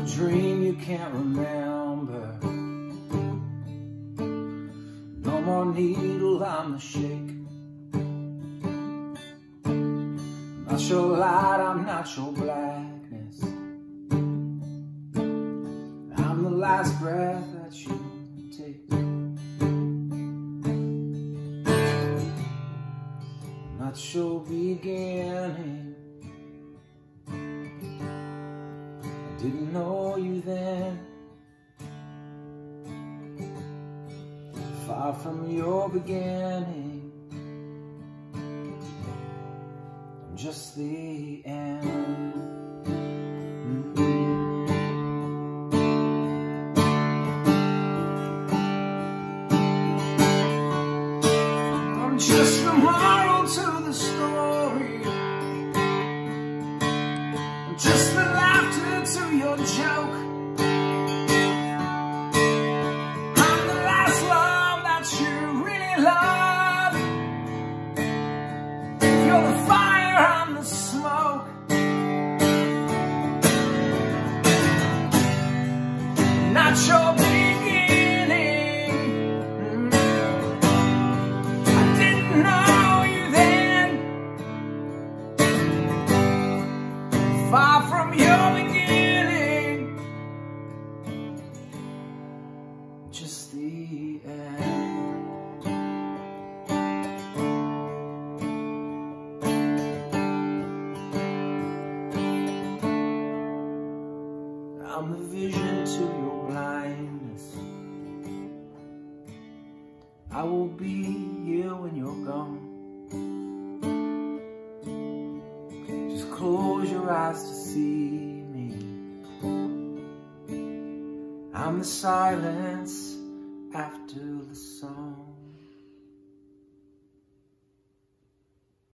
the dream you can't remember. No more needle on the shake. Not your light, I'm not your blackness. I'm the last breath that you take. Not your beginning. Didn't know you then. Far from your beginning. Just the end. Mm-hmm. I'm just to your joke. I'm the last love that you really love. You're the fire, I'm the smoke. Not your end. I'm the vision to your blindness. I will be here when you're gone. Just close your eyes to see me. I'm the silence after the song.